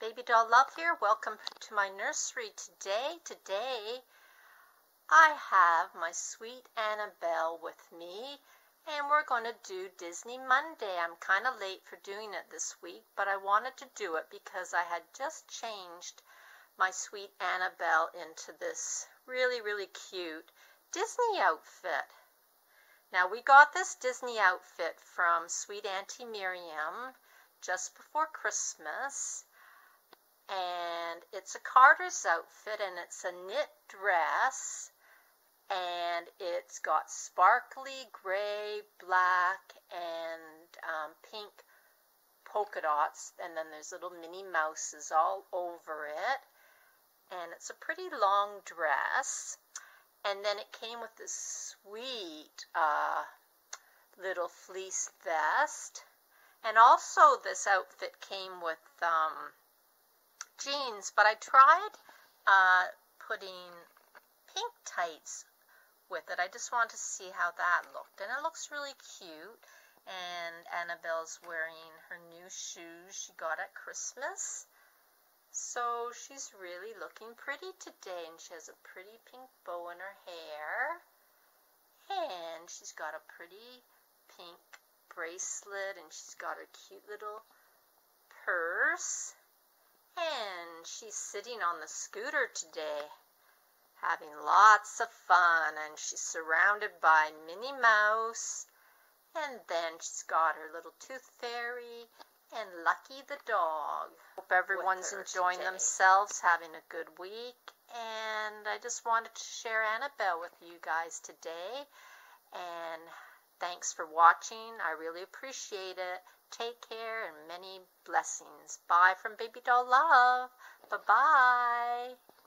Baby Doll Love here. Welcome to my nursery today. Today I have my sweet Annabelle with me and we're going to do Disney Monday. I'm kind of late for doing it this week, but I wanted to do it because I had just changed my sweet Annabelle into this really, really cute Disney outfit. Now we got this Disney outfit from Sweet Auntie Miriam just before Christmas and it's a Carter's outfit and it's a knit dress and it's got sparkly gray, black, and um, pink polka dots, and then there's little Minnie Mouses all over it. And it's a pretty long dress. And then it came with this sweet uh, little fleece vest. And also, this outfit came with um, jeans, but I tried uh, putting pink tights with it. I just wanted to see how that looked. And it looks really cute. And Annabelle's wearing her new shoes she got at Christmas. So she's really looking pretty today. And she has a pretty pink bow in her hair. And she's got a pretty pink bracelet. And she's got her cute little purse. And she's sitting on the scooter today, having lots of fun. And she's surrounded by Minnie Mouse. And then she's got her little tooth fairy and Lucky the dog. Hope everyone's enjoying today. themselves, having a good week. And I just wanted to share Annabelle with you guys today. And thanks for watching. I really appreciate it. Take care and many blessings. Bye from Baby Doll Love. Bye bye.